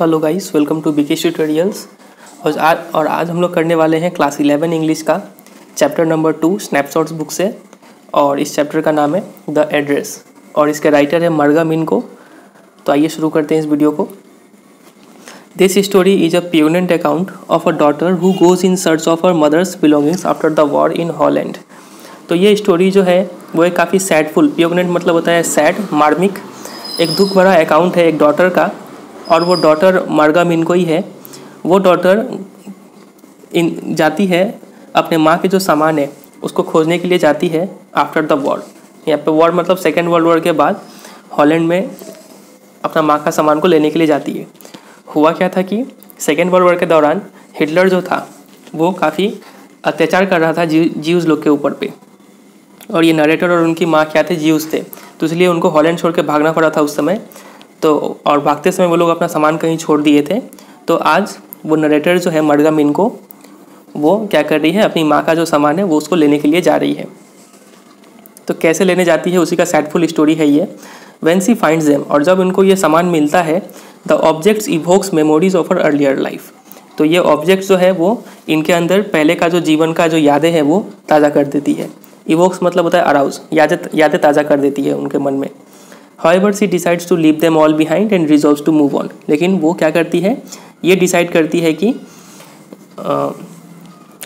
Hello guys, welcome to BK tutorials और आज और आज हम लोग करने वाले हैं क्लास इलेवन इंग्लिश का chapter number two, snapshots book से, और इस चैप्टर का नाम है द एड्रेस। और इसके राइटर है मरगा मिन को। तो आइए शुरू करते हैं इस वीडियो को। This story is a poignant account of a daughter who goes in search of her mother's belongings after the war in Holland तो ये स्टोरी जो है, वो एक काफ़ी सैडफुल प्योगनेंट मतलब होता है सैड मार्मिक, एक दुख भरा अकाउंट है एक डॉटर का। और वो डॉटर मार्गा मिनको ही है। वो डॉटर इन, जाती है, अपने माँ के जो सामान है, उसको खोजने के लिए जाती है आफ्टर द वॉर यहाँ पे वॉर मतलब सेकेंड वर्ल्ड वॉर के बाद हॉलैंड में अपना माँ का सामान को लेने के लिए जाती है। हुआ क्या था कि सेकेंड वर्ल्ड वॉर के दौरान हिटलर जो था, वो काफ़ी अत्याचार कर रहा था जी जीव लोग के ऊपर पे। और ये नरेटर और उनकी माँ क्या थे? जीव्स थे। तो इसलिए उनको हॉलैंड छोड़ के भागना पड़ा था उस समय। तो और भागते समय वो लोग अपना सामान कहीं छोड़ दिए थे। तो आज वो नरेटर जो है मडगा मिन को, वो क्या कर रही है, अपनी माँ का जो सामान है, वो उसको लेने के लिए जा रही है। तो कैसे लेने जाती है, उसी का सैडफुल स्टोरी है ये। वेन सी फाइंड देम और जब उनको ये सामान मिलता है the objects evokes memories of her earlier life तो ये ऑब्जेक्ट जो है, वो इनके अंदर पहले का जो जीवन का जो यादें हैं, वो ताज़ा कर देती है। इवोक्स मतलब होता है अराउज यादें यादें ताज़ा कर देती है उनके मन में। However she decides to leave them all behind and resolve to move on लेकिन वो क्या करती है? ये डिसाइड करती है कि आ,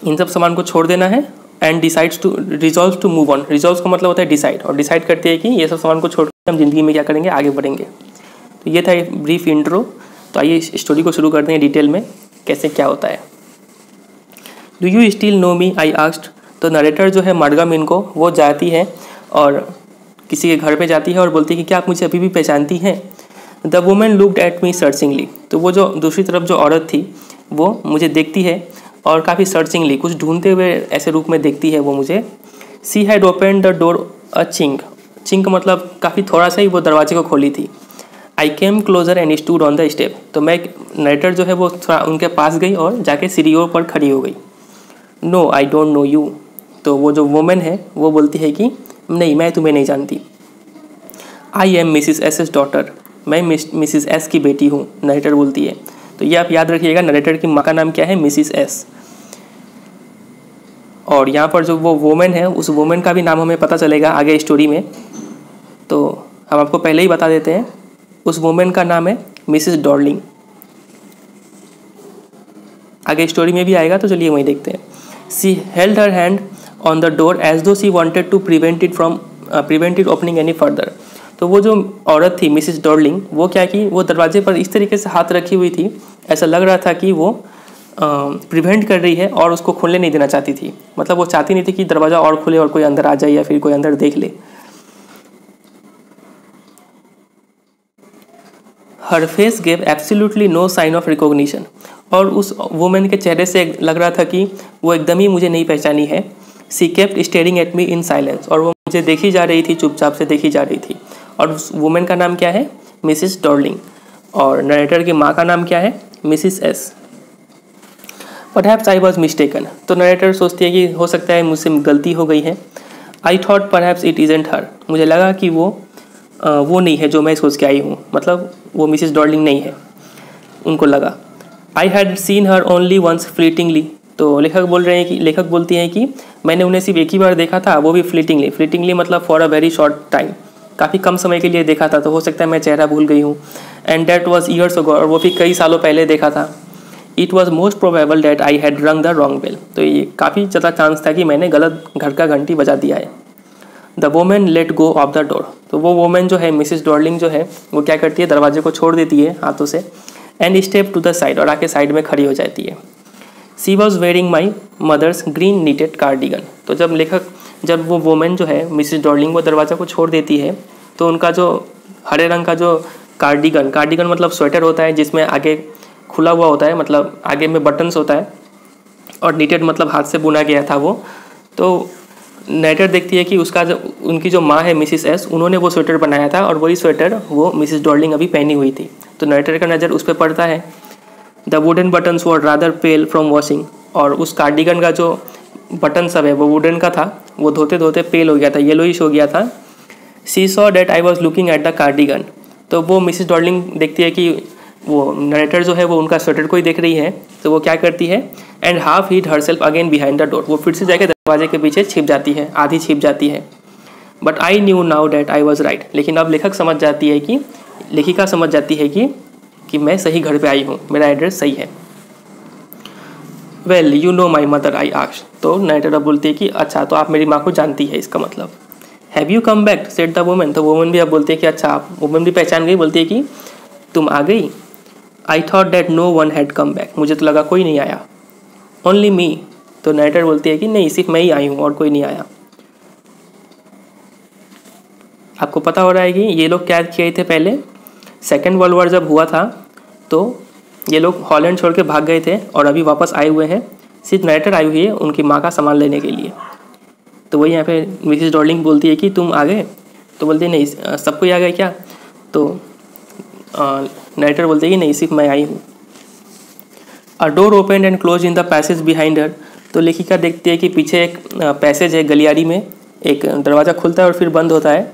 इन सब सामान को छोड़ देना है and decides to resolve to move on resolve का मतलब होता है डिसाइड और डिसाइड करती है कि ये सब सामान को छोड़ कर हम ज़िंदगी में क्या करेंगे? आगे बढ़ेंगे। तो ये था ब्रीफ इंट्रो तो आइए स्टोरी को शुरू करते हैं डिटेल में कैसे क्या होता है। Do you still know me I asked तो नरेटर जो है मडगा मिन को वो जाती है और किसी के घर पे जाती है और बोलती है कि क्या आप मुझे अभी भी पहचानती हैं? The woman looked at me searchingly तो वो जो दूसरी तरफ़ जो औरत थी, वो मुझे देखती है और काफ़ी सर्चिंगली कुछ ढूंढते हुए ऐसे रूप में देखती है वो मुझे। She had open the door a chink chink मतलब काफ़ी थोड़ा सा ही वो दरवाजे को खोली थी। I came closer and stood on the step तो मैं एक नाइटर जो है वो थोड़ा उनके पास गई और जाके सीढ़ियों पर खड़ी हो गई। No I don't know you तो वो जो वुमेन है, वो बोलती है कि नहीं, मैं तुम्हें नहीं जानती। I am Mrs S S daughter मैं मिसिस एस की बेटी हूँ नरेटर बोलती है। तो ये आप याद रखिएगा नरेटर की माँ का नाम क्या है? मिसिस एस और यहाँ पर जो वो वोमेन है, उस वोमेन का भी नाम हमें पता चलेगा आगे स्टोरी में। तो हम आपको पहले ही बता देते हैं, उस वोमेन का नाम है मिसिस डॉर्लिंग आगे स्टोरी में भी आएगा तो चलिए वहीं देखते हैं। She held her hand on the door as though she wanted to prevent it from prevent it opening any further तो वो जो औरत थी मिसिस डॉर्लिंग वो क्या की, वो दरवाजे पर इस तरीके से हाथ रखी हुई थी, ऐसा लग रहा था कि वो प्रिवेंट कर रही है और उसको खुलने नहीं देना चाहती थी। मतलब वो चाहती नहीं थी कि दरवाज़ा और खुले और कोई अंदर आ जाए या फिर कोई अंदर देख ले। Her face gave absolutely no sign of recognition और उस वुमेन के चेहरे से लग रहा था कि वो एकदम ही मुझे नहीं पहचानी है। She kept staring at me in silence और वो मुझे देखी जा रही थी चुपचाप से देखी जा रही थी। और उस वुमेन का नाम क्या है? मिसिस डॉर्लिंग और नरेटर की माँ का नाम क्या है? Mrs S perhaps I was mistaken तो नरेटर सोचती है कि हो सकता है मुझसे गलती हो गई है। I thought perhaps it isn't her मुझे लगा कि वो आ, वो नहीं है जो मैं सोच के आई हूँ। मतलब वो मिसिस डॉर्लिंग नहीं है। उनको लगा। I had seen her only once fleetingly तो लेखक बोल रहे हैं कि, लेखक बोलती हैं कि, मैंने उन्हें सिर्फ़ एक ही बार देखा था, वो भी फ्लीटिंगली फ्लीटिंगली मतलब for a very short time काफ़ी कम समय के लिए देखा था तो हो सकता है मैं चेहरा भूल गई हूँ। And that was years ago और वो भी कई सालों पहले देखा था। It was most probable that I had rung the wrong bell तो ये काफ़ी ज़्यादा चांस था कि मैंने गलत घर का घंटी बजा दिया है। The woman let go of the door तो वो वोमेन जो है मिसिस डॉर्लिंग जो है, वो क्या करती है, दरवाजे को छोड़ देती है हाथों से and step to the side और आके साइड में खड़ी हो जाती है। She was wearing my mother's green knitted cardigan तो जब लेखक, जब वो वोमेन जो है मिसिस डॉर्लिंग वो दरवाज़ा को छोड़ देती है तो उनका जो हरे रंग का जो कार्डिगन कार्डिगन मतलब स्वेटर होता है, जिसमें आगे खुला हुआ होता है मतलब आगे में बटन्स होता है, और नीटेड मतलब हाथ से बुना गया था वो तो नेटर देखती है कि उसका जो, उनकी जो माँ है मिसिस एस उन्होंने वो स्वेटर बनाया था, और वही स्वेटर वो मिसिस डॉर्लिंग अभी पहनी हुई थी। तो नेटर का नज़र उस पर पड़ता है। The wooden buttons were rather pale from washing और उस कार्डिगन का जो बटन सब है, वो वुडन का था। वो धोते धोते पेल हो गया था येलोइश हो गया था। She saw that I was looking at the cardigan तो वो मिसिस डॉर्लिंग देखती है कि वो नरेटर जो है, वो उनका स्वेटर को ही देख रही है। तो वो क्या करती है? And half hid herself again behind the door वो फिर से जाकर दरवाजे के पीछे छिप जाती है, आधी छिप जाती है। But I knew now that I was right लेकिन अब लेखक समझ जाती है कि, लेखिका समझ जाती है कि कि मैं सही घर पे आई हूँ, मेरा एड्रेस सही है। Well you know my mother I आक्स तो नाइटर अब बोलती है कि अच्छा तो आप मेरी माँ को जानती है इसका मतलब। Have you come back said the woman तो वुमेन भी अब बोलती है कि अच्छा आप वुमेन भी पहचान गई, बोलती है कि, तुम आ गई? I thought that no one had come back मुझे तो लगा कोई नहीं आया। ओनली मी तो नाइटर बोलती है कि, नहीं, सिर्फ़ मैं ही आई हूँ, और कोई नहीं आया। आपको पता हो रहा है कि ये लोग क्या किए थे पहले? सेकेंड वर्ल्ड वॉर जब हुआ था तो ये लोग हॉलैंड छोड़ के भाग गए थे और अभी वापस आए हुए हैं। सिर्फ़ नाइटर आई हुई है उनकी माँ का सामान लेने के लिए। तो वही यहाँ पे मिसिस डॉर्लिंग बोलती है कि तुम आ गए? तो बोलती है, नहीं सब कोई आ गए क्या? तो नाइटर बोलते हैं कि, नहीं, सिर्फ़ मैं आई हूँ। A door open and close in the passage behind her तो लेखिका देखती है कि पीछे एक पैसेज है गलियारी में। एक दरवाज़ा खुलता है और फिर बंद होता है।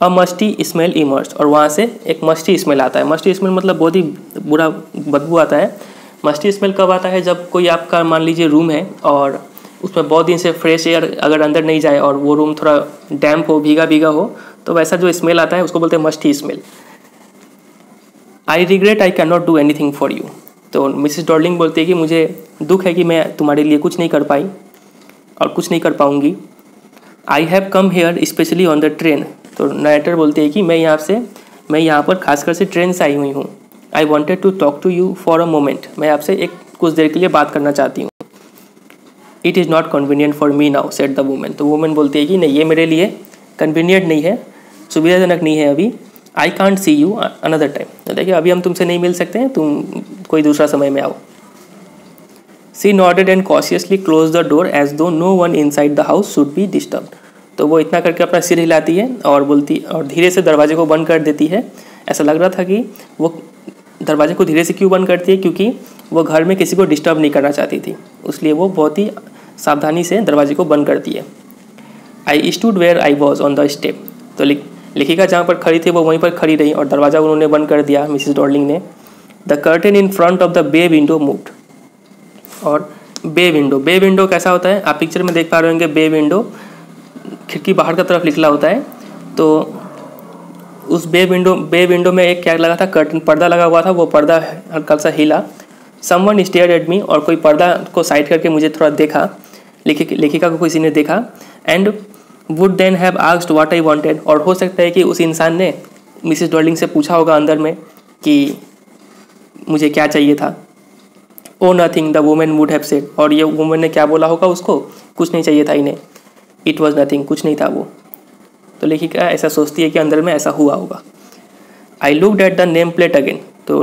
अ मस्टी स्मेल इमर्स और वहाँ से एक मस्टी स्मेल आता है। मस्टी स्मेल मतलब बहुत ही बुरा बदबू आता है। मस्टी स्मेल कब आता है? जब कोई आपका मान लीजिए रूम है और उसमें बहुत दिन से फ्रेश एयर अगर अंदर नहीं जाए और वो रूम थोड़ा डैम्प हो भीगा भीगा हो तो वैसा जो स्मेल आता है, उसको बोलते हैं musty smell I regret I can not do anything for you तो मिसिस डॉर्लिंग बोलती है कि मुझे दुख है कि मैं तुम्हारे लिए कुछ नहीं कर पाई और कुछ नहीं कर पाऊँगी। I have come here specially on the train तो नाइटर बोलती है कि मैं यहाँ से, मैं यहाँ पर खासकर से ट्रेन से आई हुई हूँ। I wanted to talk to you for a moment मैं आपसे एक कुछ देर के लिए बात करना चाहती हूँ। It is not convenient for me now said the woman तो वुमेन बोलती है कि नहीं, ये मेरे लिए कन्वीनियंट नहीं है, सुविधाजनक नहीं है अभी। I can't see you another time देखिए, अभी हम तुमसे नहीं मिल सकते हैं, तुम कोई दूसरा समय में आओ। She nodded and cautiously close the door as though no one inside the house should be disturb तो वो इतना करके अपना सिर हिलाती है और बोलती, और धीरे से दरवाजे को बंद कर देती है। ऐसा लग रहा था कि वो दरवाजे को धीरे से क्यों बंद करती है? क्योंकि वो घर में किसी को डिस्टर्ब नहीं करना चाहती थी। इसलिए वो बहुत ही सावधानी से दरवाजे को बंद करती है। I stood where I was on the step तो लिख, लेखिका जहाँ पर खड़ी थी, वो वहीं पर खड़ी रही और दरवाज़ा उन्होंने बंद कर दिया। मिसिस डॉर्लिंग ने। The curtain in front of the bay window moved और बे विंडो बे विंडो कैसा होता है? आप पिक्चर में देख पा रहे होंगे बे विंडो खिड़की बाहर का तरफ़ निकला होता है तो उस बे विंडो बे विंडो में एक क्या लगा था? कर्टन पर्दा लगा हुआ था, वो पर्दा हल्का सा हिला। समवन स्टेयर एट मी और कोई पर्दा को साइड करके मुझे थोड़ा देखा लेखिका को किसी ने देखा। And would then have asked what I wanted और हो सकता है कि उस इंसान ने मिसिस डॉर्लिंग से पूछा होगा अंदर में कि मुझे क्या चाहिए था। ओ nothing the woman would have said और ये वुमेन ने क्या बोला होगा उसको? कुछ नहीं चाहिए था इन्हें। इट वॉज़ नथिंग कुछ नहीं था वो। तो लेखिका ऐसा सोचती है कि अंदर में ऐसा हुआ होगा। I look at the name plate again तो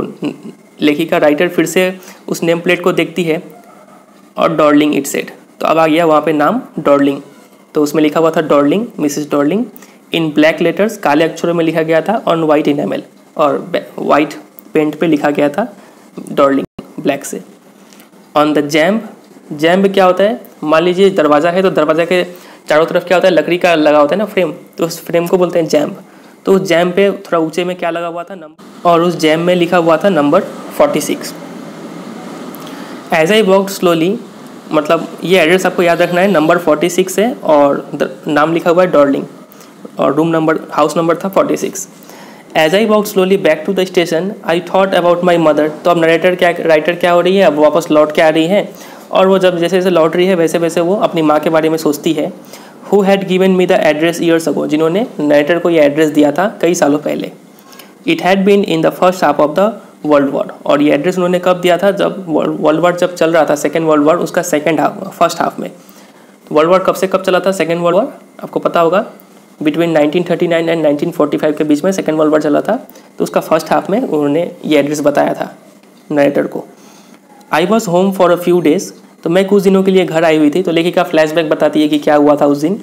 लेखिका राइटर फिर से उस नेम प्लेट को देखती है और डॉर्लिंग इट सेट तो अब आ गया वहाँ पे नाम डॉर्लिंग तो उसमें लिखा हुआ था Dorling Mrs Dorling in black letters काले अक्षरों में लिखा गया था ऑन वाइट इन और वाइट पेंट पे लिखा गया था डॉर्लिंग ब्लैक से। ऑन द जैम्प जैम्प क्या होता है? मान लीजिए दरवाज़ा है तो दरवाज़ा के चारों तरफ़ क्या होता है, लकड़ी का लगा होता है ना फ्रेम तो उस फ्रेम को बोलते हैं जैम्प। तो उस जैम पे थोड़ा ऊँचे में क्या लगा हुआ था नंबर और उस जैम में लिखा हुआ था number forty six. As I walk slowly मतलब ये एड्रेस आपको याद रखना है, नंबर फोर्टी सिक्स है और नाम लिखा हुआ है डॉर्लिंग और रूम नंबर हाउस नंबर था forty six. As I walk slowly back to the station I thought about my mother तो अब नरेटर क्या राइटर क्या हो रही है? अब वापस लौट के आ रही है। और वो जब जैसे जैसे लौट रही है, वैसे वैसे वो अपनी माँ के बारे में सोचती है। Who had given me the address years ago जिन्होंने नरेटर को ये एड्रेस दिया था कई सालों पहले। It had been in the first half of the world war और ये एड्रेस उन्होंने कब दिया था? जब वर्ल्ड वॉर जब चल रहा था सेकेंड वर्ल्ड वॉर उसका सेकेंड हाफ़ फ़र्स्ट हाफ़ में। वर्ल्ड वॉर कब से कब चला था? सेकेंड वर्ल्ड वॉर आपको पता होगा। बिटवीन 1939 एंड 1945 के बीच में सेकेंड वर्ल्ड वॉर चला था। तो उसका फ़र्स्ट हाफ़ में उन्होंने ये एड्रेस बताया था नरेटर को। I was home for a few days तो मैं कुछ दिनों के लिए घर आई हुई थी तो लेखिका फ्लैशबैक बताती है कि क्या हुआ था उस दिन।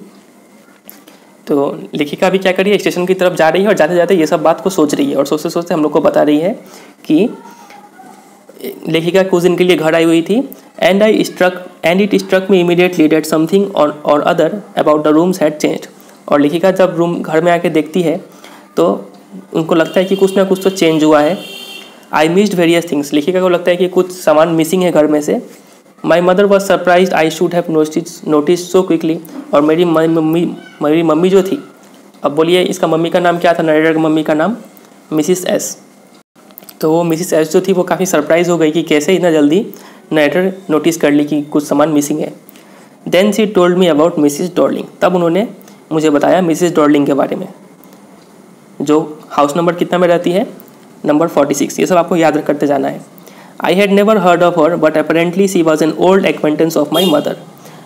तो लेखिका भी क्या करी है स्टेशन की तरफ़ जा रही है और जाते जाते ये सब बात को सोच रही है और सोचते सोचते हम लोग को बता रही है कि लेखिका कुछ दिन के लिए घर आई हुई थी and I struck and it struck me immediately that something or other about the rooms had change और लेखिका जब रूम घर में आके देखती है तो उनको लगता है कि कुछ ना कुछ तो चेंज हुआ है। आई मिस्ड वेरियस थिंग्स लेखिका को लगता है कि कुछ सामान मिसिंग है घर में से। My mother was surprise I should have notice so quickly और मेरी मम्मी मेरी मम्मी जो थी, अब बोलिए इसका मम्मी का नाम क्या था? नरेटर की मम्मी का नाम मिसिस एस तो वो मिसिस एस जो थी, वो काफ़ी सरप्राइज़ हो गई कि कैसे इतना जल्दी नरेटर नोटिस कर ली कि कुछ सामान मिसिंग है। Then she told me about Mrs Dorling तब उन्होंने मुझे बताया मिसिस डॉर्लिंग के बारे में, जो हाउस नंबर कितना में रहती है? नंबर फोर्टी सिक्स ये सब आपको याद करते जाना है। I had never heard of her but apparently she was an old acquaintance of my mother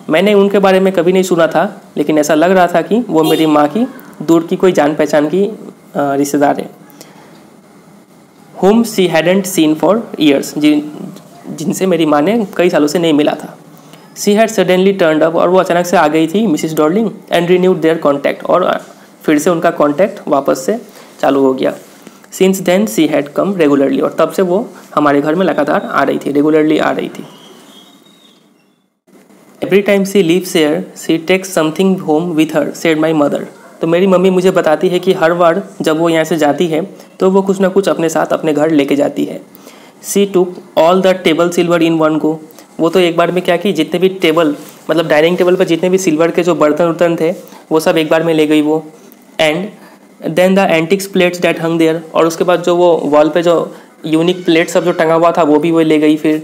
मैंने उनके बारे में कभी नहीं सुना था, लेकिन ऐसा लग रहा था कि वो मेरी माँ की दूर की कोई जान पहचान की रिश्तेदार है। Whom she hadn't seen for years जिन, जिनसे मेरी माँ ने कई सालों से नहीं मिला था। She had suddenly turn up और वो अचानक से आ गई थी Mrs Dorling and renewed their contact और फिर से उनका कॉन्टैक्ट वापस से चालू हो गया। Since then she had come regularly और तब से वो हमारे घर में लगातार आ रही थी रेगुलरली आ रही थी। Every time she leave here she takes something home with her said my mother तो मेरी मम्मी मुझे बताती है कि हर बार जब वो यहाँ से जाती है तो वो कुछ ना कुछ अपने साथ अपने घर लेके जाती है। She took all the table silver in one go वो तो एक बार में क्या की, जितने भी टेबल मतलब डाइनिंग टेबल पर जितने भी सिल्वर के जो बर्तन वर्तन थे, वो सब एक बार में ले गई वो। And then the antiques plates that hung there और उसके बाद जो वो वॉल पे जो यूनिक प्लेट सब जो टंगा हुआ था, वो भी वो ले गई फिर।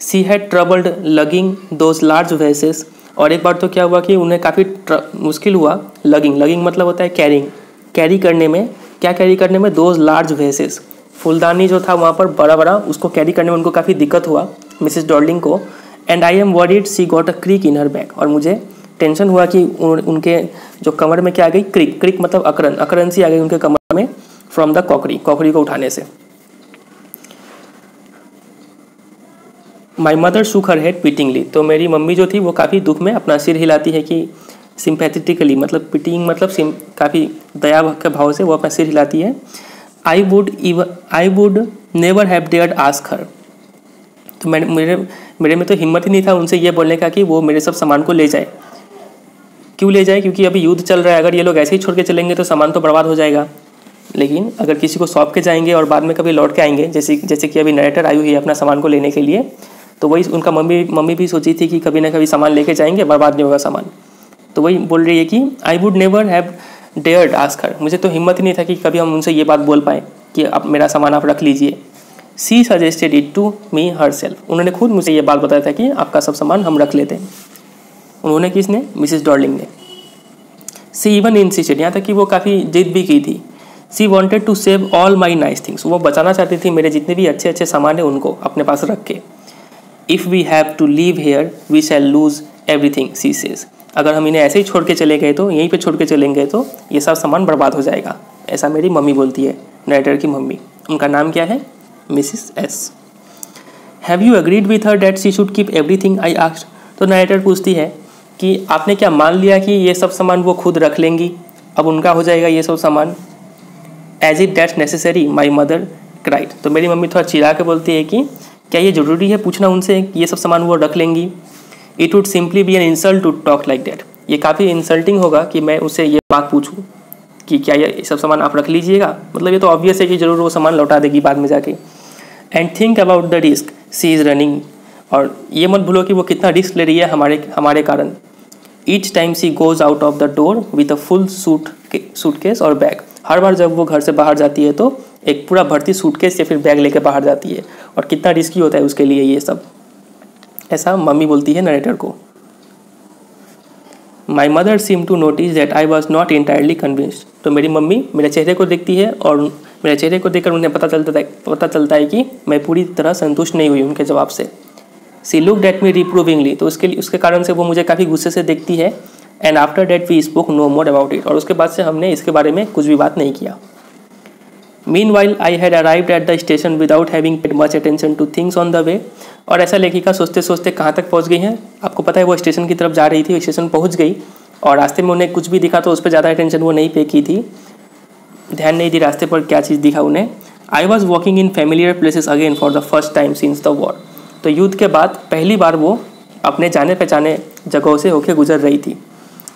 She had troubled lugging those large vases और एक बार तो क्या हुआ कि उन्हें काफ़ी मुश्किल हुआ लगिंग लगिंग मतलब होता है कैरिंग कैरी करने में, क्या कैरी करने में? दोज लार्ज वेसेस फुलदानी जो था वहाँ पर बड़ा बड़ा उसको कैरी करने में उनको काफ़ी दिक्कत हुआ मिसिस डॉर्लिंग को। And I am worried she got a crick in her back और मुझे टेंशन हुआ कि उन, उनके जो कमर में क्या आ गई? क्रिक क्रिक मतलब अकरन सी आ गई उनके कमर में फ्रॉम द कॉकरी कॉकरी को उठाने से। माई मदर सुख हर हेड पिटिंगली तो मेरी मम्मी जो थी वो काफ़ी दुख में अपना सिर हिलाती है कि सिंपैथेटिकली मतलब पिटिंग मतलब काफ़ी दया के भाव से वो अपना सिर हिलाती है। I would I would never have dared ask her तो मैंने मेरे मेरे में तो हिम्मत ही नहीं था उनसे ये बोलने का कि वो मेरे सब सामान को ले जाए। क्यों ले जाए? क्योंकि अभी युद्ध चल रहा है। अगर ये लोग ऐसे ही छोड़ के चलेंगे तो सामान तो बर्बाद हो जाएगा। लेकिन अगर किसी को सौंप के जाएँगे और बाद में कभी लौट के आएँगे, जैसे जैसे कि अभी नरेटर आई हुई है अपना सामान को लेने के लिए तो वही उनका मम्मी मम्मी भी सोची थी कि कभी ना कभी सामान लेके जाएँगे, बर्बाद नहीं होगा सामान। तो वही बोल रही है कि I would never have dared ask her मुझे तो हिम्मत ही नहीं था कि कभी हम उनसे ये बात बोल पाएँ कि आप मेरा सामान आप रख लीजिए। She suggested it to me herself उन्होंने खुद मुझे ये बात बताया था कि आपका सब सामान हम रख लेते हैं। उन्होंने किसने मिसिस डॉर्लिंग ने। सी इवन इंसिस्टेड यहाँ तक कि वो काफ़ी जिद भी की थी। She wanted to save all my nice things वो बचाना चाहती थी मेरे जितने भी अच्छे अच्छे सामान है उनको अपने पास रख के। If we have to leave here we shall lose everything she says अगर हम इन्हें ऐसे ही छोड़ के चले गए तो यहीं पे छोड़ के चलेंगे तो ये सब सामान बर्बाद हो जाएगा। ऐसा मेरी मम्मी बोलती है नाइटर की मम्मी। उनका नाम क्या है? Mrs S. Have you agreed with her that she should keep everything I asked तो नाइटर पूछती है कि आपने क्या मान लिया कि ये सब सामान वो खुद रख लेंगी? अब उनका हो जाएगा ये सब सामान। As it that's necessary my mother cried तो मेरी मम्मी थोड़ा चिरा के बोलती है कि, क्या ये ज़रूरी है पूछना उनसे कि ये सब सामान वो रख लेंगी? It would simply be an insult to talk like that ये काफ़ी इंसल्टिंग होगा कि मैं उससे ये बात पूछूँ कि क्या ये सब सामान आप रख लीजिएगा? मतलब ये तो ऑब्वियस है कि ज़रूर वो सामान लौटा देगी बाद में जाके। And think about the risk she is running और ये मत भूलो कि वो कितना रिस्क ले रही है हमारे हमारे कारण। Each time she goes out of the door with a full suit suitcase or bag हर बार जब वो घर से बाहर जाती है तो एक पूरा भर्ती सूटकेस या फिर बैग लेके बाहर जाती है और कितना रिस्की होता है उसके लिए ये सब। ऐसा मम्मी बोलती है नरेटर को। My mother seem to notice that I was not entirely convinced तो मेरी मम्मी मेरे चेहरे को देखती है और मेरे चेहरे को देखकर उन्हें पता चलता है, पता चलता है कि मैं पूरी तरह संतुष्ट नहीं हुई उनके जवाब से। सी लुक डेट मी रिप्रूविंगली तो उसके लिए, उसके कारण से वो मुझे काफ़ी गुस्से से देखती है and after that we spoke no more about it और उसके बाद से हमने इसके बारे में कुछ भी बात नहीं किया। Meanwhile I had arrive at the station without having paid much attention to things on the way और ऐसा लेखिका सोचते सोचते कहाँ तक पहुँच गई हैं? आपको पता है वो स्टेशन की तरफ़ जा रही थी स्टेशन पहुँच गई, और रास्ते में उन्हें कुछ भी दिखा तो उस पर ज़्यादा अटेंशन वो नहीं पे की थी। ध्यान नहीं दी रास्ते पर क्या चीज़ दिखा उन्हें। I was walking in familiar places again for the first time since the war तो युद्ध के बाद पहली बार वो अपने जाने पहचाने जगहों से होके गुजर रही थी।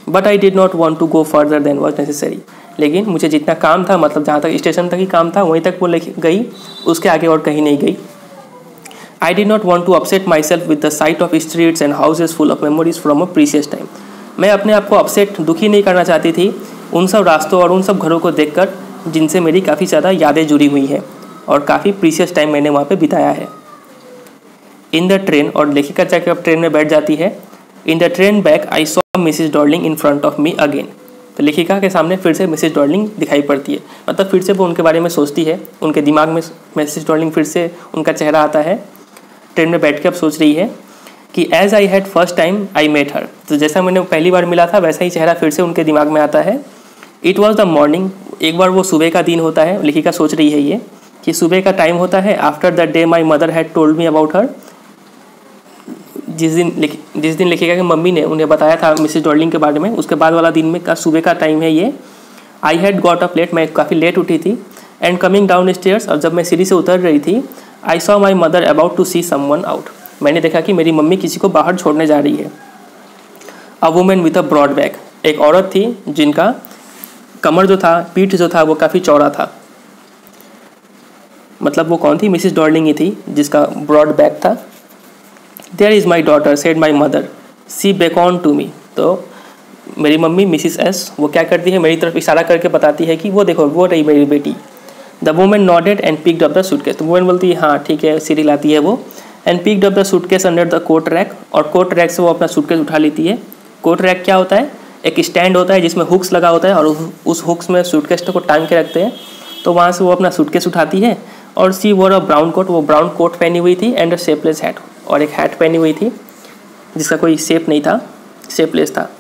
But I did not want to go further than was necessary लेकिन मुझे जितना काम था मतलब जहाँ तक स्टेशन तक ही काम था, वहीं तक वो ले गई, उसके आगे और कहीं नहीं गई। I did not want to upset myself with the sight of streets and houses full of memories from a precious time मैं अपने आप को अपसेट दुखी नहीं करना चाहती थी। उन सब रास्तों और उन सब घरों को देखकर, जिनसे मेरी काफ़ी ज़्यादा यादें जुड़ी हुई हैं, और काफ़ी प्रीसियस टाइम मैंने वहाँ पे बिताया है। इन द ट्रेन और लेखिका जाके अब ट्रेन में बैठ जाती है। In the train back I saw Mrs Darling in front of me again तो लेखिका के सामने फिर से मिसिज डॉर्लिंग दिखाई पड़ती है। मतलब फिर से वो उनके बारे में सोचती है। उनके दिमाग में मिसिज डॉर्लिंग फिर से उनका चेहरा आता है। ट्रेन में बैठ के अब सोच रही है कि as I had first time I met her तो जैसा मैंने पहली बार मिला था, वैसा ही चेहरा फिर से उनके दिमाग में आता है। इट वॉज़ द मॉर्निंग एक बार वो सुबह का दिन होता है। लेखिका सोच रही है ये कि सुबह का टाइम होता है। After the day my mother had told me about her जिस दिन जिस दिन लिखेगा कि मम्मी ने उन्हें बताया था मिसेज डॉर्लिंग के बारे में, उसके बाद वाला दिन में का, सुबह का टाइम है ये। I had got a late मैं काफ़ी लेट उठी थी। एंड कमिंग डाउन स्टेयर्स और जब मैं सीढ़ी से उतर रही थी I saw my mother about to see someone out मैंने देखा कि मेरी मम्मी किसी को बाहर छोड़ने जा रही है। A woman with a broad bag एक औरत थी जिनका कमर जो था, पीठ जो था, वो काफ़ी चौड़ा था। मतलब वो कौन थी? मिसिस डॉर्लिंग ही थी, जिसका ब्रॉड बैक था। There is my daughter said my mother she beckon to me तो मेरी मम्मी मिसिस एस वो क्या करती है? मेरी तरफ़ इशारा करके बताती है कि वो देखो, वो रही मेरी बेटी। The woman nodded and pick up the suitcase तो वुमेन बोलती है हाँ ठीक है, सीढ़ी लाती है वो. And pick up the suitcase under the coat rack और कोट रैक से वो अपना सूटकेस उठा लेती है। कोट रैक क्या होता है? एक स्टैंड होता है जिसमें हुक्स लगा होता है और उस हुक्स में सूटकेस को टांग के रखते हैं। तो वहाँ से वो अपना सूटकेस उठाती है। और सी वो ब्राउन कोट वो ब्राउन कोट पहनी हुई थी एंड अ शेपलेस हैट और एक हैट पहनी हुई थी, जिसका कोई शेप नहीं था शेपलेस था।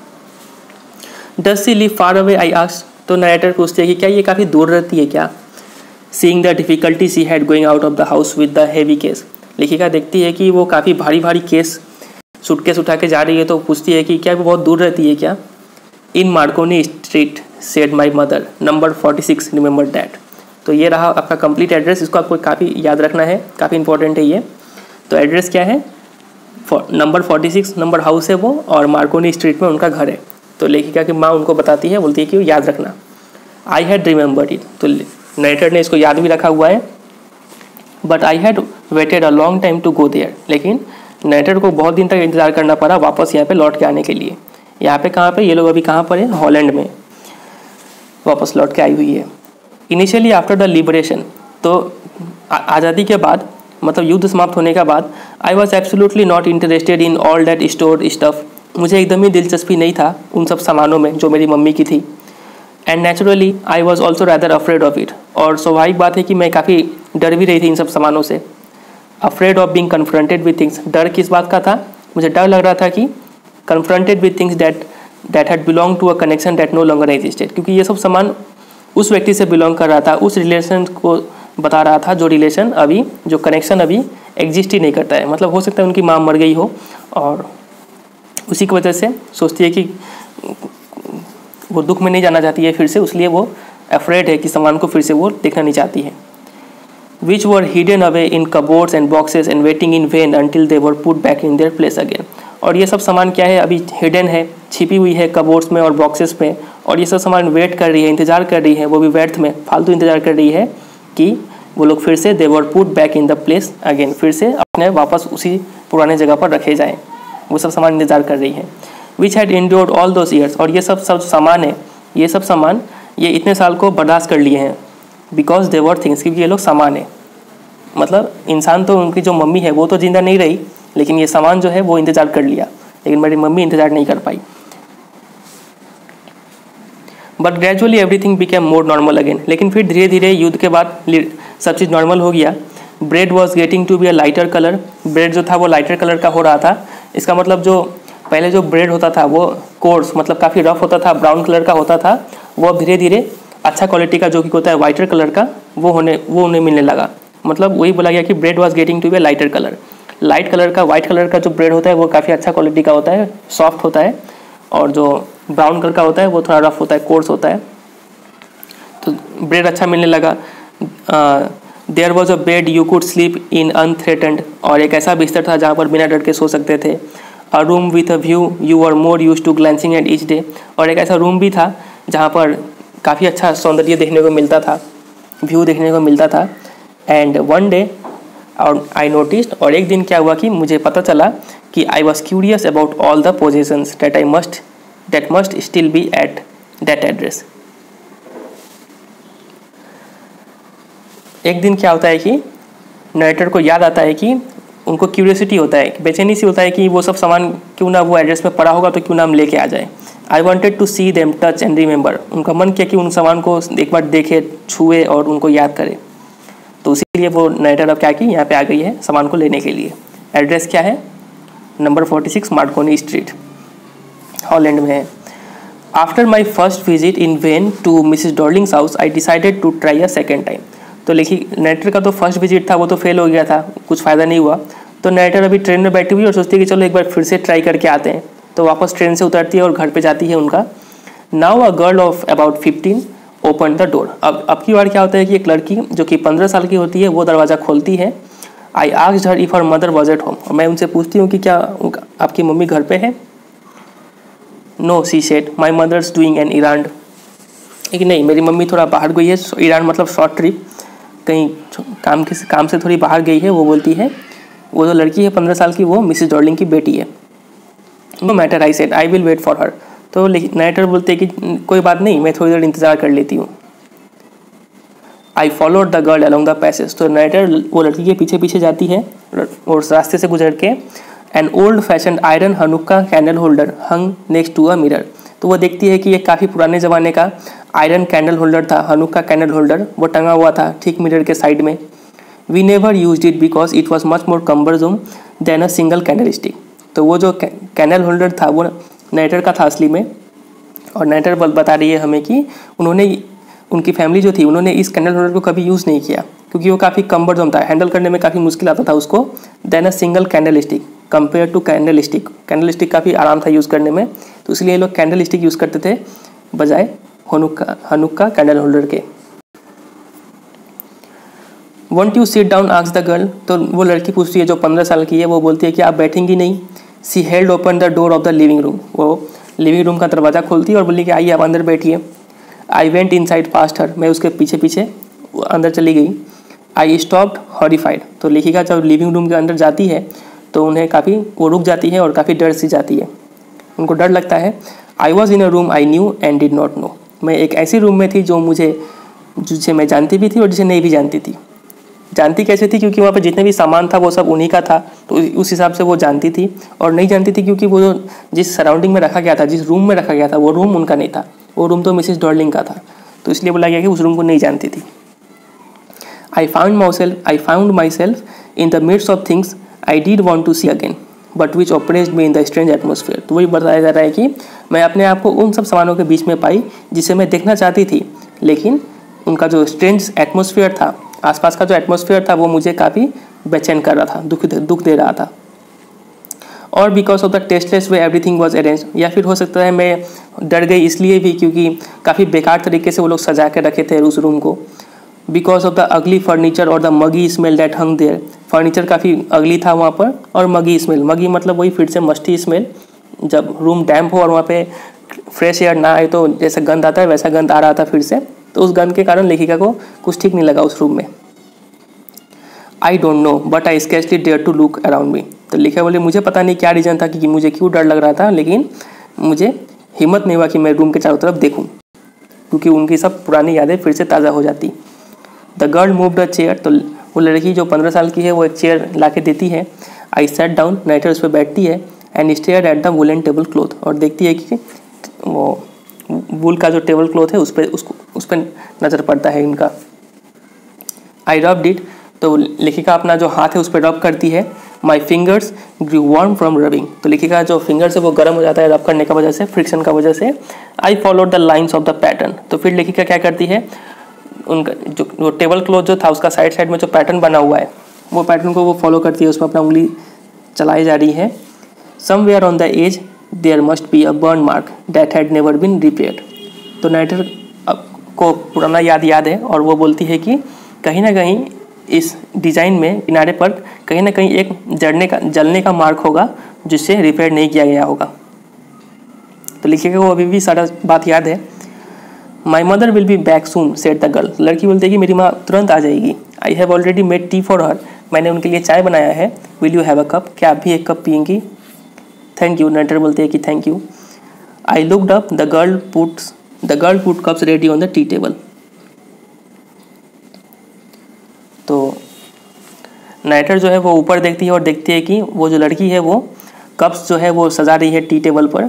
डस सी लिव फार अवे आई आस तो नरेटर पूछते हैं कि क्या ये काफ़ी दूर रहती है क्या? Seeing the difficulty she had going out of the house with the heavy case लेखिका देखती है कि वो काफ़ी भारी भारी केस सूटकेस उठा के जा रही है तो पूछती है कि क्या वो बहुत दूर रहती है क्या? In Marconi street said my mother number forty six remember that तो ये रहा आपका कंप्लीट एड्रेस इसको आपको काफ़ी याद रखना है, काफ़ी इंपॉर्टेंट है ये। तो एड्रेस क्या है? Number forty six number house है वो, और मार्कोनी स्ट्रीट में उनका घर है। तो लेखिका की माँ उनको बताती है, बोलती है कि याद रखना। आई हैड रिमेंबर्ड इट तो नरेटर ने इसको याद भी रखा हुआ है। But I had waited a long time to go there लेकिन नरेटर को बहुत दिन तक इंतज़ार करना पड़ा वापस यहाँ पे लौट के आने के लिए। यहाँ पे कहाँ पे? ये लोग अभी कहाँ पर है? हॉलैंड में। वापस लौट के आई हुई है। इनिशियली आफ्टर द लिबरेशन तो आज़ादी के बाद मतलब युद्ध समाप्त होने के बाद I was absolutely not interested in all that store stuff मुझे एकदम ही दिलचस्पी नहीं था उन सब सामानों में जो मेरी मम्मी की थी। And naturally I was also rather afraid of it और स्वाभाविक बात है कि मैं काफ़ी डर भी रही थी इन सब सामानों से। Afraid of being confronted with things डर किस बात का था? मुझे डर लग रहा था कि confronted with things that that had belong to a connection that no longer existed क्योंकि ये सब सामान उस व्यक्ति से बिलोंग कर रहा था, उस रिलेशन को बता रहा था जो रिलेशन अभी, जो कनेक्शन अभी एग्जिस्ट ही नहीं करता है। मतलब हो सकता है उनकी माँ मर गई हो और उसी की वजह से सोचती है कि वो दुख में नहीं जाना चाहती है, फिर से इसलिए वो अफ्रेड है कि सामान को फिर से वो देखना नहीं चाहती है। Which were hidden away in cupboards and boxes and waiting in vain until they were put back in their place again और ये सब सामान क्या है? अभी हिडन है, छिपी हुई है कबोर्ड्स में और बॉक्सेस में। और ये सब सामान वेट कर रही है, इंतज़ार कर रही है, वो भी व्यर्थ में, फालतू इंतज़ार कर रही है कि वो लोग फिर से they were put back in the place again फिर से अपने वापस उसी पुराने जगह पर रखे जाएँ। वो सब सामान इंतज़ार कर रही है। Which had endured all those years और ये सब सब सामान है, ये सब सामान, ये इतने साल को बर्दाश्त कर लिए हैं बिकॉज़ दे वर थिंग्स क्योंकि ये लोग सामान है। मतलब इंसान तो उनकी जो मम्मी है, वो तो ज़िंदा नहीं रही, लेकिन ये सामान जो है, वो इंतज़ार कर लिया, लेकिन मेरी मम्मी इंतज़ार नहीं कर पाई। But gradually everything became more normal again लेकिन फिर धीरे धीरे युद्ध के बाद सब चीज़ नॉर्मल हो गया। Bread was getting to be a lighter colour bread जो था वो लाइटर कलर का हो रहा था। इसका मतलब जो पहले जो ब्रेड होता था वो कोर्स मतलब काफ़ी रफ होता था ब्राउन कलर का होता था, वो अब धीरे धीरे अच्छा क्वालिटी का जो कि होता है वाइटर कलर का, वो होने, वो उन्हें मिलने लगा। मतलब वही बोला गया कि bread was getting to be lighter colour light colour का वाइट कलर का जो ब्रेड होता है वो काफ़ी अच्छा क्वालिटी का होता है सॉफ्ट होता है। और जो ब्राउन कलर का होता है, वो थोड़ा रफ होता है कोर्स होता है। तो ब्रेड अच्छा मिलने लगा। There was a bed you could sleep in unthreatened और एक ऐसा बिस्तर था जहाँ पर बिना डर के सो सकते थे। A room with a view you are more use to glancing at each day और एक ऐसा रूम भी था जहाँ पर काफ़ी अच्छा सौंदर्य देखने को मिलता था व्यू देखने को मिलता था। एंड वन डे और आई नोटिस और एक दिन क्या हुआ कि मुझे पता चला कि I was curious about all the positions that I must that must still be at that address एक दिन क्या होता है कि नरेटर को याद आता है कि उनको क्यूरियसिटी होता है, बेचैनी सी होता है कि वो सब सामान क्यों ना वो एड्रेस में पड़ा होगा तो क्यों ना हम लेके आ जाए। I wanted to see them touch and remember उनका मन किया कि उन सामान को एक बार देखे, छुए और उनको याद करे। तो इसीलिए वो नरेटर अब क्या की, यहाँ पे आ गई है सामान को लेने के लिए। एड्रेस क्या है? Number forty six Marconi street Holland में है। After my first visit in vain to Mrs Darling's house I decided to try a second time तो लेकिन नेटर का तो फ़र्स्ट विज़िट था, वो तो फेल हो गया था, कुछ फ़ायदा नहीं हुआ। तो नेटर अभी ट्रेन में बैठी हुई और सोचती है कि चलो एक बार फिर से ट्राई करके आते हैं। तो वापस ट्रेन से उतरती है और घर पे जाती है उनका। Now a girl of about fifteen open the door अब अब की बार क्या होता है कि एक लड़की जो कि पंद्रह साल की होती है, वो दरवाज़ा खोलती है। I आक्स her if her mother was at home मैं उनसे पूछती हूँ कि क्या आपकी मम्मी घर पे है? No she said my mother's doing an errand लेकिन नहीं, मेरी मम्मी थोड़ा बाहर गई है ईरान मतलब शॉर्ट ट्रिप कहीं काम के काम से थोड़ी बाहर गई है, वो बोलती है। वो जो लड़की है पंद्रह साल की, वो मिसिस डॉर्लिंग की बेटी है। No matter I said I will wait for her तो लेकिन नाइटर बोलते हैं कि, कोई बात नहीं, मैं थोड़ी देर इंतज़ार कर लेती हूँ। I followed the girl along the passage तो नाइटर वो लड़की के पीछे पीछे जाती है और रास्ते से गुजर के an old fashion iron Hanukkah candle holder hung next to a mirror तो वो देखती है कि ये काफ़ी पुराने ज़माने का आयरन कैंडल होल्डर था हनुक का कैंडल होल्डर वो टंगा हुआ था ठीक मिरर के साइड में। We never use it because it was much more cumbersome than a single candlestick तो वो जो कैंडल होल्डर था, वो नाइटर का था असली में। और नाइटर बता रही है हमें कि उन्होंने उनकी फैमिली जो थी, उन्होंने इस कैंडल होल्डर को कभी यूज़ नहीं किया, क्योंकि वो काफ़ी कम्बरजम था। हैंडल करने में काफ़ी मुश्किल आता था उसको। Than a single candlestick compare to candlestick candlestick काफ़ी आराम था यूज़ करने में तो इसलिए लोग कैंडल स्टिक यूज़ करते थे, बजाय हनुक्का हनुक्का कैंडल होल्डर के। Won't you sit down आक्स the girl तो वो लड़की पूछती है जो पंद्रह साल की है, वो बोलती है कि आप बैठेंगी नहीं। She held open the door of the living room वो लिविंग रूम का दरवाज़ा खोलती है और बोली कि, आइए, आप अंदर बैठिए. I went inside past her मैं उसके पीछे पीछे अंदर चली गई। आई स्टॉप्ड हॉरीफाइड तो लेखिका जब लिविंग रूम के अंदर जाती है तो उन्हें काफ़ी, वो रुक जाती है और काफ़ी डर सी जाती है। उनको डर लगता है। I was in a room I knew and did not know मैं एक ऐसी रूम में थी जो मुझे जिसे मैं जानती भी थी और जिसे नहीं भी जानती थी। जानती कैसे थी? क्योंकि वहाँ पर जितने भी सामान था, वो सब उन्हीं का था। तो उस हिसाब से वो जानती थी। और नहीं जानती थी क्योंकि वो जो जिस सराउंडिंग में रखा गया था, जिस रूम में रखा गया था, वो रूम उनका नहीं था। वो रूम तो मिसिस डॉर्लिंग का था। तो इसलिए बोला गया कि उस रूम को नहीं जानती थी। I found myself I found myself in the midst of things I did want to see again but which oppress me in the strange atmosphere तो वही बताया जा रहा है कि मैं अपने आप को उन सब सामानों के बीच में पाई, जिसे मैं देखना चाहती थी, लेकिन उनका जो स्ट्रेंज एटमोसफियर था आसपास का जो एटमोसफियर था वो मुझे काफ़ी बेचैन कर रहा था, दुख दुख दे रहा था। और because of the tasteless way everything was arrange या फिर हो सकता है मैं डर गई इसलिए भी क्योंकि काफ़ी बेकार तरीके से वो लोग सजा के रखे थे उस रूम को। Because of the ugly furniture और the muggy smell that hung there furniture काफ़ी अगली था वहाँ पर और मगी स्मेल मगी मतलब वही फिर से मस्ती स्मेल जब रूम डैम्प हो और वहाँ पे फ्रेश एयर ना आए तो जैसा गंद आता है, वैसा गंद आ रहा था फिर से। तो उस गन के कारण लेखिका को कुछ ठीक नहीं लगा उस रूम में। I don't know but I scarcely dare to look around me तो लिखा बोले, मुझे पता नहीं क्या रीज़न था कि मुझे क्यों डर लग रहा था, लेकिन मुझे हिम्मत नहीं हुआ कि मैं रूम के चारों तरफ़ देखूँ, क्योंकि उनकी सब पुरानी यादें फिर से ताज़ा हो जाती। The girl move the chair तो वो लड़की जो पंद्रह साल की है, वो एक चेयर ला के देती है। आई सेट डाउन नाइटर उस पर बैठती है and stare at the woollen tablecloth और देखती है कि वो वुल का जो टेबल क्लॉथ है, उस पर उसको उस पर नज़र पड़ता है इनका। आई रब डिट तो लेखिका अपना जो हाथ है उस पर रब करती है। My fingers grew warm from rubbing तो लेखिका जो फिंगर्स है वो गर्म हो जाता है रब करने का वजह से फ्रिक्शन का वजह से। I follow the lines of the pattern तो फिर लेखिका क्या करती है, उनका जो, वो टेबल क्लॉथ जो था उसका साइड साइड में जो पैटर्न बना हुआ है, वो पैटर्न को वो फॉलो करती है, उसमें अपना उंगली चलाई जा रही है। Some somewhere on the edge there must be a burn mark that had never been repair तो नाइटर को पुराना याद याद है और वो बोलती है कि कहीं ना कहीं इस डिज़ाइन में, किनारे पर कहीं ना कहीं एक जड़ने का, जलने का मार्क होगा, जिससे रिपेयर नहीं किया गया होगा। तो लिखिएगा वो अभी भी सारा बात याद है। My mother will be back soon said the girl लड़की बोलती है कि मेरी माँ तुरंत आ जाएगी। I have already made tea for her मैंने उनके लिए चाय बनाया है। Will you have a cup क्या आप भी एक कप पियेंगी? थैंक यू नटर बोलते हैं कि thank you I looked up the girl puts the girl put cups ready on the tea table तो नाइटर जो है वो ऊपर देखती है और देखती है कि वो जो लड़की है वो कप्स जो है वो सजा रही है टी टेबल पर।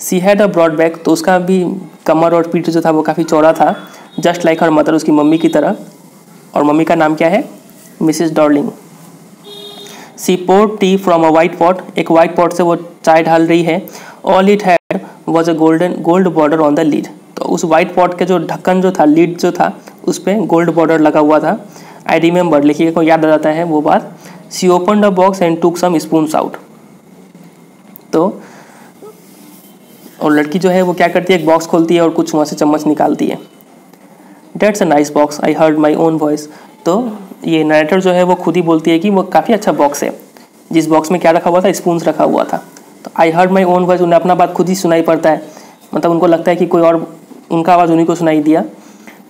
She had a broad back तो उसका भी कमर और पीठ जो था वो काफ़ी चौड़ा था जस्ट लाइक हर मदर उसकी मम्मी की तरह। और मम्मी का नाम क्या है? Mrs Darling she pour tea from a white pot एक वाइट पॉट से वो चाय ढाल रही है। All it had was a golden gold border on the lid तो उस वाइट पॉट के जो ढक्कन जो था लीड जो था, उस पर गोल्ड बॉर्डर लगा हुआ था। आई रिमेंबर लिखिए को याद आ जाता है वो बात। She open the box and took some spoon out तो और लड़की जो है वो क्या करती है? एक बॉक्स खोलती है और कुछ वहाँ से चम्मच निकालती है। That's a nice box I heard my own voice तो ये नाइटर जो है वो खुद ही बोलती है कि वो काफ़ी अच्छा बॉक्स है। जिस बॉक्स में क्या रखा हुआ था? स्पून रखा हुआ था। I heard my own voice उन्हें अपना बात खुद ही सुनाई पड़ता है। मतलब उनको लगता है कि कोई और उनका आवाज़ उन्हीं को सुनाई दिया।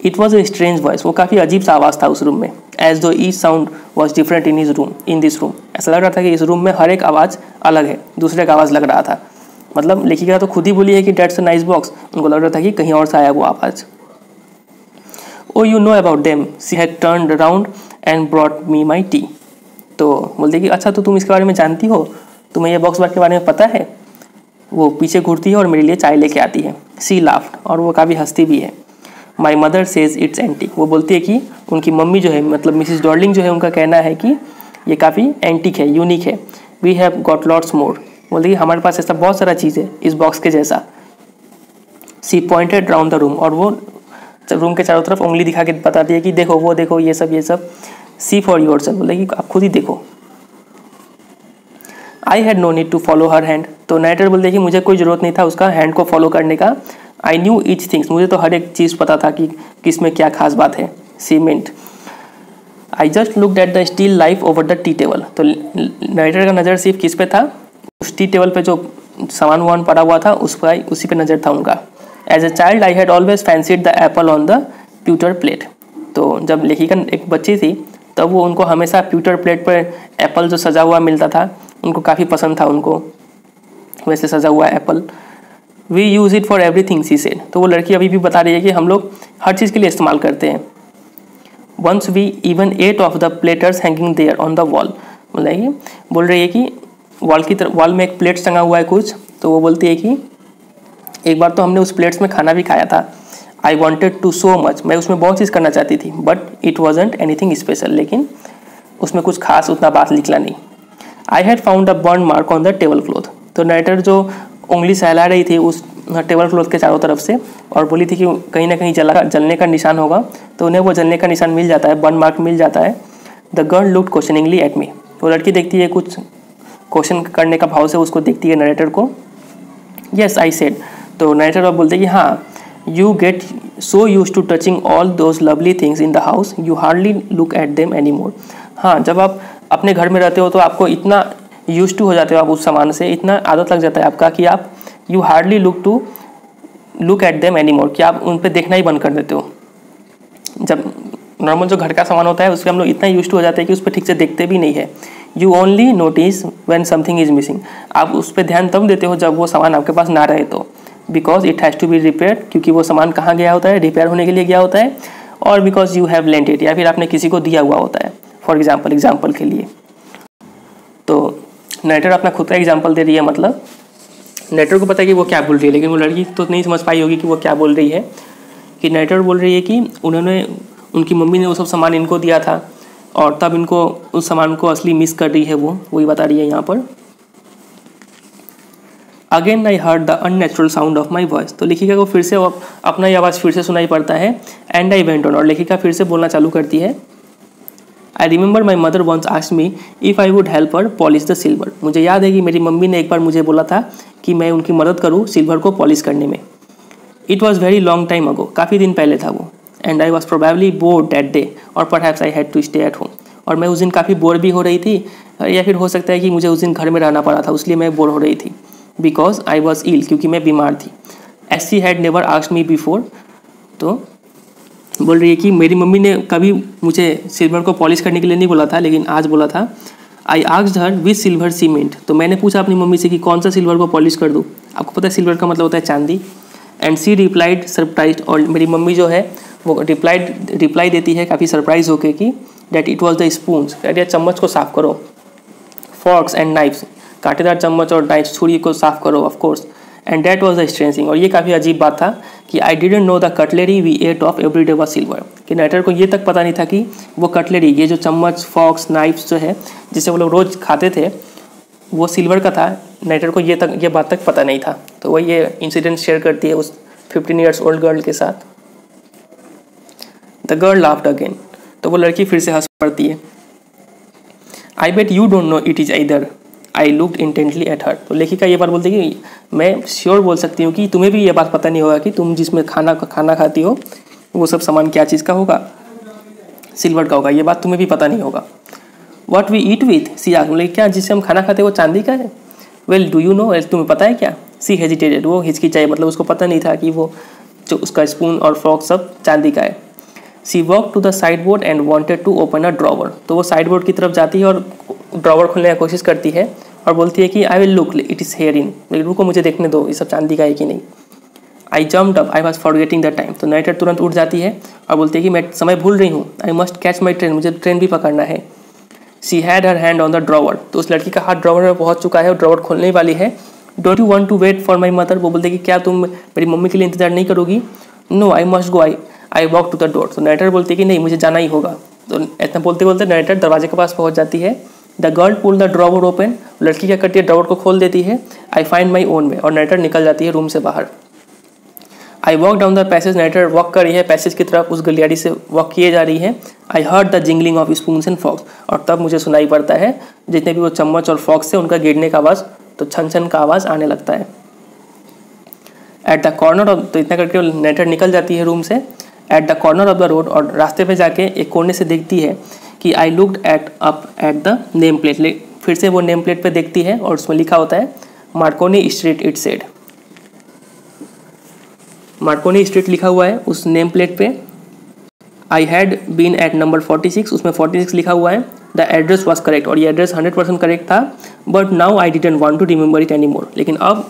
It was a strange voice वो काफ़ी अजीब सा आवाज़ था उस रूम में as though each sound was different in is room in this room ऐसा लग रहा था कि इस रूम में हर एक आवाज़ अलग है, दूसरे का आवाज़ लग रहा था। मतलब लेखिका तो खुद ही बोली है कि डेट्स अ नाइस बॉक्स उनको लग रहा था कि कहीं और से आया वो आवाज़। ओ you know about them she had turned around and brought me my tea तो बोलते कि अच्छा तो तुम इसके बारे में जानती हो? तुम्हें यह बॉक्स बार के बारे में पता है? वो पीछे घूरती है और मेरे लिए चाय लेके आती है। सी लाफ्ट और वो काफ़ी हंसती भी है। My mother says it's antique वो बोलती है कि उनकी मम्मी जो है मतलब मिसिज डॉर्लिंग जो है, उनका कहना है कि ये काफ़ी एंटिक है यूनिक है। We have got lots more बोलती है हमारे पास ऐसा बहुत सारा चीज़ है, इस बॉक्स के जैसा। She pointed round the room और वो रूम के चारों तरफ़ उंगली दिखा के बताती है कि देखो, वो देखो, ये सब ये सब। सी फॉर योर सेल्फ बोले कि आप खुद ही देखो। I had no need to follow her hand तो नाइटर बोलते कि मुझे कोई ज़रूरत नहीं था उसका हैंड को फॉलो करने का। आई न्यू ईच थिंग्स मुझे तो हर एक चीज़ पता था कि किसमें क्या खास बात है। Cement I just look at the still life over the tea table तो नाइटर का नज़र सिर्फ़ किस पे था? उस टी टेबल पे जो सामान वामान पड़ा हुआ था, उस पर उसी पे नज़र था उनका। As a child I had always fancied the apple on the pewter plate तो जब लेखिका एक बच्ची थी, तब वो उनको हमेशा प्यूटर प्लेट पर एप्पल जो सजा हुआ मिलता था। उनको काफ़ी पसंद था उनको। वैसे सजा हुआ apple we use it for everything she said तो वो लड़की अभी भी बता रही है कि हम लोग हर चीज़ के लिए इस्तेमाल करते हैं। Once we even ate off the platters hanging there on the wall मतलब बोल रही है कि वॉल की तरफ़ वॉल में एक प्लेट टंगा हुआ है कुछ। तो वो बोलती है कि, एक बार तो हमने उस प्लेट्स में खाना भी खाया था। I wanted to so much मैं उसमें बहुत चीज़ करना चाहती थी but it wasn't anything special लेकिन उसमें कुछ खास उतना बात निकला नहीं। I had found a burn mark on the tablecloth तो नाइटर जो उंगली सहला रही थी उस टेबल क्लॉथ के चारों तरफ़ से और बोली थी कि कहीं ना कहीं जला जलने का निशान होगा तो उन्हें वो जलने का निशान मिल जाता है बर्न मार्क मिल जाता है। The girl look questioningly at me वो लड़की देखती है कुछ क्वेश्चन करने का भाव से उसको देखती है नरेटर को। यस आई सेड तो नरेटर अब बोलते हैं कि हाँ you get so use to touching all those lovely things in the house you hardly look at them anymore हाँ जब आप अपने घर में रहते हो तो आपको इतना यूज़ टू हो जाते हो आप उस सामान से, इतना आदत लग जाता है आपका कि आप you hardly look to look at them anymore कि आप उन पर देखना ही बंद कर देते हो। जब नॉर्मल जो घर का सामान होता है उसके हम लोग इतना यूज़ हो जाते हैं कि उस पर ठीक से देखते भी नहीं है। You only notice when something is missing आप उस पर ध्यान तब देते हो जब वो सामान आपके पास ना रहे तो। Because it has to be repair क्योंकि वो सामान कहाँ गया होता है? रिपेयर होने के लिए गया होता है। और because you have lent it या फिर आपने किसी को दिया हुआ होता है। फॉर एग्ज़ाम्पल एग्ज़ाम्पल के लिए। तो नेटर अपना खुद का एग्ज़ाम्पल दे रही है मतलब नेटर को पता है कि वो क्या बोल रही है, लेकिन वो लड़की तो नहीं समझ पाई होगी कि वो क्या बोल रही है। कि नेटर बोल रही है कि उन्होंने, उनकी मम्मी ने वो सब सामान इनको दिया था, और तब इनको उस सामान को असली मिस कर रही है वो, वही बता रही है यहाँ पर। Again I heard the unnatural sound of my voice तो लेखिका को फिर से अपना ही आवाज़ फिर से सुनाई पड़ता है। एंड आई वेंट ऑन और लेखिका फिर से बोलना चालू करती है। I remember my mother once asked me if I would help her polish the silver मुझे याद है कि मेरी मम्मी ने एक बार मुझे बोला था कि मैं उनकी मदद करूँ सिल्वर को पॉलिश करने में। It was very long time ago काफ़ी दिन पहले था वो। And I was probably bore that day or perhaps I had to stay at home और मैं उस दिन काफ़ी बोर भी हो रही थी, या फिर हो सकता है कि मुझे उस दिन घर में रहना पड़ा था, उसलिए मैं बोर हो रही थी। बिकॉज़ आई वॉज़ इल क्योंकि मैं बीमार थी। As she had never asked me before तो बोल रही है कि मेरी मम्मी ने कभी मुझे सिल्वर को पॉलिश करने के लिए नहीं बोला था, लेकिन आज बोला था आई आक्स हर विथ सिल्वर सीमेंट तो मैंने पूछा अपनी मम्मी से कि कौन सा सिल्वर को पॉलिश कर दूँ। आपको पता है सिल्वर का मतलब होता है चांदी। एंड सी रिप्लाइड सरप्राइज़ और मेरी मम्मी जो है, वो रिप्लाइड रिप्लाई देती है काफ़ी सरप्राइज़ होके कि that it was the spoon या चम्मच को साफ़ करो। फॉर्क्स एंड नाइफ्स कांटेदार चम्मच और नाइफ छुरी को साफ़ करो of course and that was the strange thing और ये काफ़ी अजीब बात था कि I didn't know the cutlery we ate off every day was silver कि नाइटर को ये तक पता नहीं था कि वो कटलेरी ये जो चम्मच फॉक्स नाइफ्स जो है, जिसे वो लोग रोज़ खाते थे, वो सिल्वर का था। नाइटर को ये तक, ये बात तक पता नहीं था। तो वही ये इंसिडेंट शेयर करती है उस फिफ्टीन ईयर्स ओल्ड गर्ल के साथ। द गर्ल लाफ्ड अगेन तो वो लड़की फिर से हंस पड़ती है। I bet you don't know it is इधर I look intently at her तो लेखिका ये बात बोलती है कि मैं श्योर बोल सकती हूँ कि तुम्हें भी ये बात पता नहीं होगा कि तुम जिसमें खाना खाना खाती हो, वो सब सामान क्या चीज़ का होगा? सिल्वर का होगा। ये बात तुम्हें भी पता नहीं होगा। What we eat with she आग, बोले, क्या जिससे हम खाना खाते हैं वो चांदी का है? वेल डू यू नो तुम्हें पता है क्या? सी हेजिटेटेड वो हिचकिचाई मतलब उसको पता नहीं था कि वो जो उसका स्पून और फ्रॉक सब चांदी का है। She walk to the sideboard and wanted to open a drawer. तो वो साइड बोर्ड की तरफ़ जाती है और ड्रॉवर खोलने की कोशिश करती है और बोलती है कि I will look it is here in रुको, मुझे देखने दो, ये सब चांदी का है कि नहीं? I jump up I was forgetting the time तो नाइटर तुरंत उठ जाती है और बोलती है कि, मैं समय भूल रही हूँ I must catch my train मुझे ट्रेन भी पकड़ना है। She had her hand on the drawer तो उस लड़की का हाथ ड्रॉवर में पहुँच चुका है और ड्रॉवर खोलने वाली है। Don't you want to wait for my mother वो बोलते कि, क्या तुम मेरी मम्मी के लिए इंतज़ार नहीं करोगी? No I must go I I walk to the door तो नाइटर बोलती है कि नहीं, मुझे जाना ही होगा। तो इतना बोलते बोलते नाइटर दरवाजे के पास पहुँच जाती है। The girl pull the drawer open लड़की क्या करती है ड्रॉवर को खोल देती है। I find my own way और नाइटर निकल जाती है रूम से बाहर। I walk down the passage narrator walk कर रही है पैसेज की तरफ़। उस गलियारी से वॉक किए जा रही है। I heard the jingling of spoon and forks और तब मुझे सुनाई पड़ता है, जितने भी वो चम्मच और फॉक्स से उनका गिरने का आवाज़ तो छन छन का आवाज़ आने लगता है। एट द कॉर्नर ऑफ़ तो इतना करके नेटर निकल जाती है रूम से। At the corner of the road और रास्ते पे जाके एक कोने से देखती है कि I looked at up at the nameplate फिर से वो नेम प्लेट पे देखती है और उसमें लिखा होता है Marconi street it said Marconi street लिखा हुआ है उस नेम प्लेट पे। I had been at number 46 उसमें 46 लिखा हुआ है। द एड्रेस वॉज़ करेक्ट और ये एड्रेस 100 परसेंट करेक्ट था but now I didn't want to remember it anymore लेकिन अब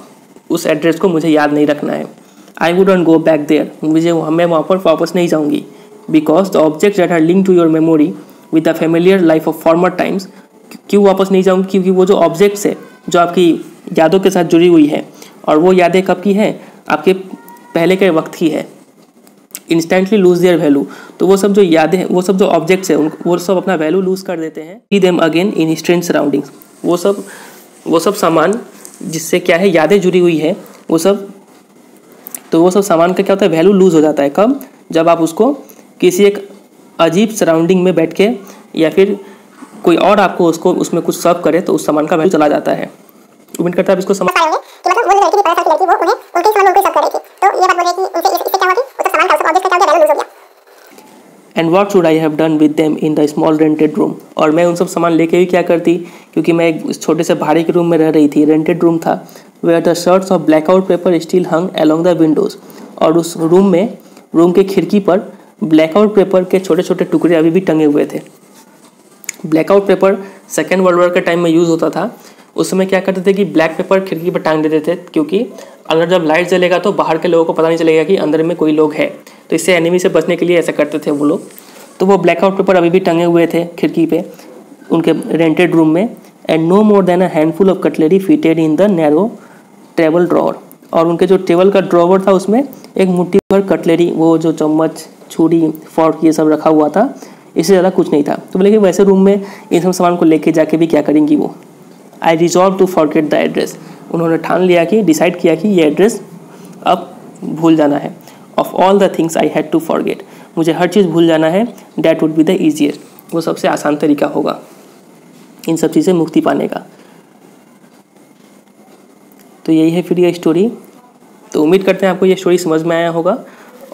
उस एड्रेस को मुझे याद नहीं रखना है। I wouldn't go back there मुझे मैं वहाँ पर वापस नहीं जाऊँगी। Because the object that are link to your memory with the familiar life of former times क्यों वापस नहीं जाऊँगी? क्योंकि वो जो ऑब्जेक्ट्स है, जो आपकी यादों के साथ जुड़ी हुई है, और वो यादें कब की हैं? आपके पहले के वक्त की है। इंस्टेंटली लूज देयर वैल्यू तो वो सब जो यादें हैं, वो सब जो ऑब्जेक्ट्स हैं वो सब अपना वैल्यू लूज कर देते हैं। See them again in strange surroundings वो सब वो सब सामान जिससे क्या है, यादें जुड़ी हुई है, वो सब तो वो सब सामान का क्या होता है? वैल्यू लूज हो जाता है कब? जब आप उसको किसी एक अजीब सराउंडिंग में बैठ के या फिर कोई और आपको उसको उसमें कुछ सर्व करे तो उस सामान का वैल्यू चला जाता है। उम्मीद करता है इसको समझ पाएँगे कि मतलब वो जो लड़की पता लड़की वो उन्हें उनके सामान उनको सर्व करेगी। तो ये बात बोले कि उनसे इससे क्या होगी वो तो सामान का उसका ऑब्जेक्ट का क्या वैल्यू लूज हो गया? And what should I have done with them in the small rented room और मैं उन सब सामान लेके भी क्या करती? क्योंकि मैं एक छोटे से भाड़े के रूम में रह रही थी रेंटेड रूम था। Where the shirts of blackout paper still hung along the windows और उस रूम में रूम के खिड़की पर ब्लैकआउट पेपर के छोटे छोटे टुकड़े अभी भी टंगे हुए थे। Blackout paper second world war के टाइम में यूज़ होता था। उस समय क्या करते थे कि ब्लैक पेपर खिड़की पर टांग देते थे, क्योंकि अंदर जब लाइट जलेगा तो बाहर के लोगों को पता नहीं चलेगा कि अंदर में कोई लोग है। तो इससे एनिमी से बचने के लिए ऐसा करते थे वो लोग। तो वो ब्लैकआउट पेपर अभी भी टंगे हुए थे खिड़की पे, उनके रेंटेड रूम में। And no more than a handful of cutlery fitted in the narrow table drawer. और उनके जो टेबल का ड्रॉवर था उसमें एक मुट्ठी भर कटलरी, वो जो चम्मच, छुरी, फॉर्क ये सब रखा हुआ था, इससे ज़्यादा कुछ नहीं था। तो बोले कि वैसे रूम में इन सब सामान को लेके जाके भी क्या करेंगी वो? I resolve to forget the address उन्होंने ठान लिया कि डिसाइड किया कि ये एड्रेस अब भूल जाना है। Of all the things I had to forget मुझे हर चीज़ भूल जाना है। That would be the easiest वो सबसे आसान तरीका होगा। इन सब चीज़ें मुक्ति पाने का। तो यही है फिर ये स्टोरी तो उम्मीद करते हैं आपको ये स्टोरी समझ में आया होगा।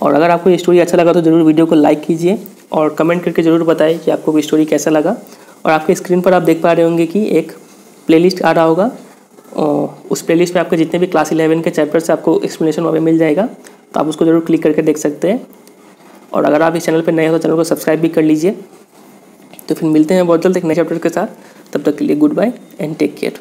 और अगर आपको ये स्टोरी अच्छा लगा तो ज़रूर वीडियो को लाइक कीजिए और कमेंट करके ज़रूर बताएँ कि आपको स्टोरी कैसा लगा। और आपके स्क्रीन पर आप देख पा रहे होंगे कि एक प्लेलिस्ट आ रहा होगा। उस प्लेलिस्ट में आपके जितने भी क्लास इलेवन के चैप्टर से आपको एक्सप्लेनेशन वहाँ पर मिल जाएगा। तो आप उसको ज़रूर क्लिक करके देख सकते हैं। और अगर आप इस चैनल पर नए हो तो चैनल को सब्सक्राइब भी कर लीजिए। तो फिर मिलते हैं बहुत जल्द एक नए चैप्टर के साथ। तब तक के लिए goodbye and take care